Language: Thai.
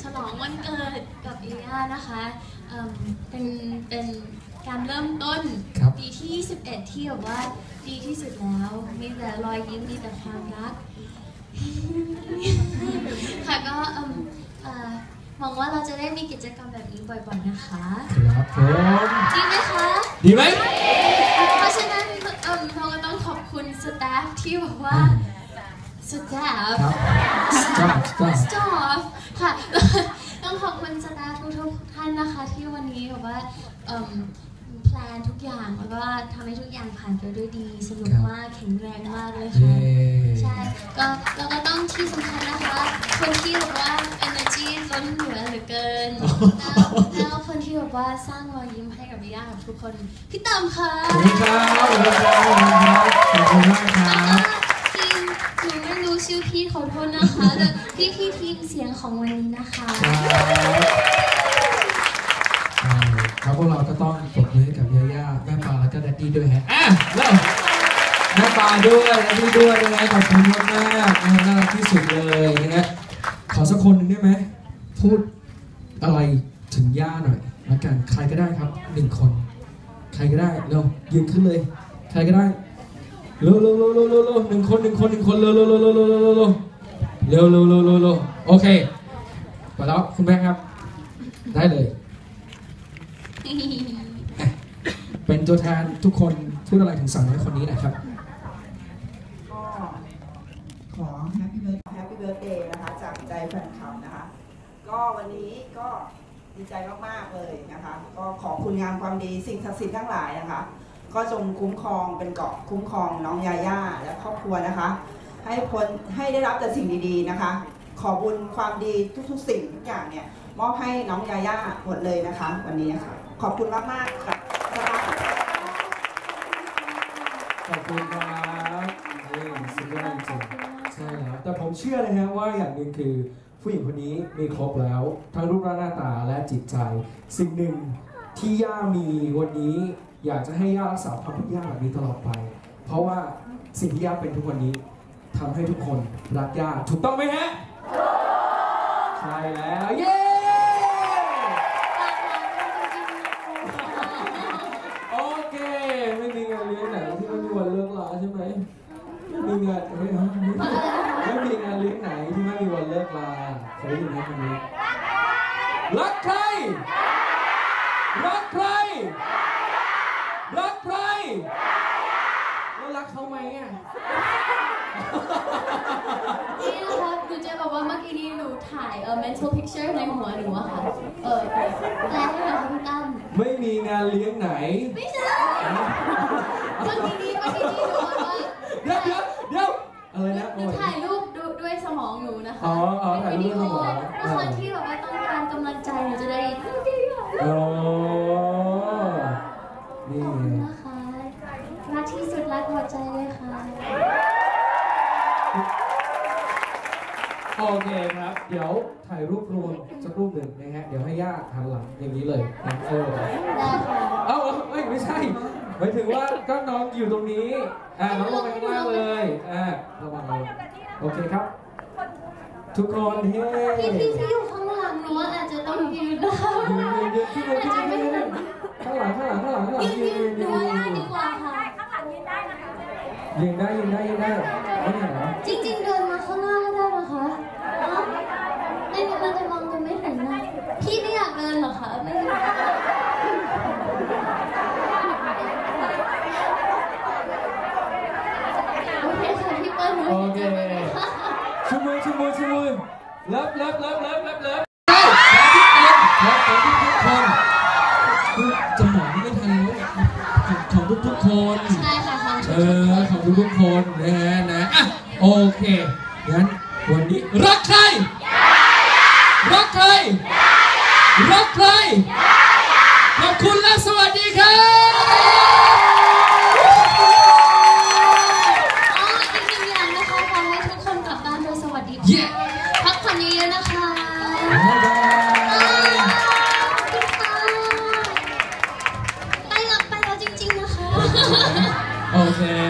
ฉลองวันเกิดกับเอย่านะคะเอิ่มเป็นเป็นการเริ่มต้นครับ ปีที่21ที่แบบว่าดีที่สุดแล้ว มีแต่รอยยิ้มมีแต่ความรัก ค่ะก็เอิ่มเอ่อหวังว่าเราจะได้มีกิจกรรมแบบนี้บ่อยๆนะคะครับผมดีไหมคะ ดีไหม เพราะฉะนั้นเอิ่มเราก็ต้องขอบคุณสตาฟที่บอกว่าสตาฟครับ จ้าจ้า stop ค่ะ ต้องขอบคุณสตาฟทุกๆท่านนะคะ ที่วันนี้แบบว่าเอิ่มแพลนทุกอย่างแล้วก็ทำให้ทุกอย่างผ่านไปด้วยดี สนุกมากแข็งแรงมากเลยเย้ค่ะ ใช่ก็แล้วก็ต้องที่สำคัญนะคะ คนที่แบบว่า energy ล้นเหลือเหลือเกิน แล้วแล้วคนที่แบบว่าสร้างรอยยิ้มให้กับวิยากับทุกคน พี่ต๋อมค่ะขอบคุณครับขอบคุณครับขอบคุณครับขอบคุณมากครับทีมหนูไม่รู้ชื่ อพี่ขอโทษนะคะแต่พี่พี่ทีมเสียงของวันนี้นะคะใช่ครับพวกเราก็ต้องปรบมือให้กับย่าย่าแม่ปลาแล้วก็แดดดี้ด้วยฮะอะเริ่มแม่ปลาด้วยแดดดี้ด้วยนะฮะขอบคุณมากมากๆนะฮะน่ารักที่สุดเลยนะฮะขอสักคนหนึ่งได้ไหมพูดอะไรถึงย่าหน่อยละกันใครก็ได้ครับหนึ่งคน ใครก็ได้เร็วยืนขึ้นเลย ใครก็ได้ เร็วเร็วเร็วเร็วเร็วเร็วหนึ่งคนหนึ่งคนหนึ่งคนเร็วเร็วเร็วเร็วเร็วเร็วเร็วเร็วเร็วเร็วเร็วเร็วโอเคไปแล้วคุณแม่ครับ ได้เลย เป็นตัวแทนทุกคนพูดอะไรถึงสาวน้อยคนนี้นะครับก็ขอ Happy Birthday Happy Birthday นะคะ จากใจแฟนคลับนะคะ ก็วันนี้ก็ดีใจมาก ๆ เลยนะคะ ก็ขอบคุณงามความดีสิ่งศักดิ์สิทธิ์ทั้งหลายนะคะ ก็จงคุ้มครองเป็นเกาะคุ้มครองน้องยาย่าและครอบครัวนะคะ ให้พ้นให้ได้รับแต่สิ่งดีๆนะคะ ขอบุญความดีทุกๆ สิ่งทุกอย่างเนี่ยมอบให้น้องยาย่าหมดเลยนะคะ วันนี้นะคะขอบคุณมากๆค่ะขอบคุณครับนี่สุดยอดจริงๆใช่แล้วแต่ผมเชื่อนะฮะว่าอย่างหนึ่งคือผู้หญิงคนนี้มีครบแล้ว ทั้งรูปร่างหน้าตาและจิตใจ สิ่งหนึ่งที่ย่ามีวันนี้ อยากจะให้ย่ารักษาความเป็นย่าแบบนี้ตลอดไป เพราะว่าสิ่งที่ย่าเป็นทุกวันนี้ทำให้ทุกคนรักย่าถูกต้องไหมฮะใช่แล้วเย้โอเคไม่มีงานเลี้ยงไหนที่ไม่มีวันเลิกลาใช่ไหมไม่มีงานเฮ้ยฮะไม่ไม่มีงานเลี้ยงไหนที่ไม่มีวันเลิกลาเคยได้ยินไหมคำนี้รักใครรักใคร รักใครแล้วรักเขาไหมอะนี่นะคะหนูจะบอกว่าเมื่อกี้นี้หนูถ่ายเอ่อ mental picture ในหัวหนูอะค่ะ เออแปลให้หน่อยค่ะพี่ตั้มไม่มีงานเลี้ยงไหน ไม่ใช่เมื่อกี้นี้เมื่อกี้นี้หนูบอกว่าเดี๋ยวเดี๋ยวเดี๋ยวอะไรนะหโอ้นูยถ่ายรูปดูด้วยสมองหนูนะคะอ๋ออ๋อถ่ายรูปด้วยสมองเป็นคนที่แบบว่าต้องการกำลังใจหนูจะได้โอ้ นี่ขอบคุณนะคะรักที่สุดรักหัวใจเลยค่ะโอเคครับ เดี๋ยวถ่ายรูปรวมสักรูปหนึ่งนะฮะ เดี๋ยวให้ย่าหันหลังอย่างนี้เลยนะเออได้ค่ะเอ้าเอ้ยไม่ใช่หมายถึงว่าก็น้องอยู่ตรงนี้ อ่าน้องลงไปข้างล่างเลย อ่าระวังเลยโอเคครับ ทุกคนเฮ้พี่พี่ที่อยู่ข้างหลังหนูอาจจะต้องยืนนะคะยืนยืนยืนขึ้นเลยขึ้นเลยขึ้นเลย ข้างหลังข้างหลังข้างหลังข้างหลังยืนยืนยืยืนนหนูยืนว่ายืนดีกว่าค่ะยืนได้ยืนได้ยืนได้ไม่เห็นเหรอจริงๆเดินมาข้างหน้าก็ได้นะคะเอ้าไม่งั้นเราจะมองกันไม่เห็นนะพี่ไม่อยากเดินเหรอคะไม่อยากโอเคค่ะพี่เปิ้ลหนูโอเห็นเคใจไหมคะชูมือชูมือชูมือเลิฟเลิฟเลิฟเลิฟเลิฟ คนใช่ค่ะของชุเอดอของทุกทุกๆคนนะฮะนะอะโอเคงั้นวันนี้รักใครรักใครรักใครขอบคุณและสวัสดีครับ Hamilton.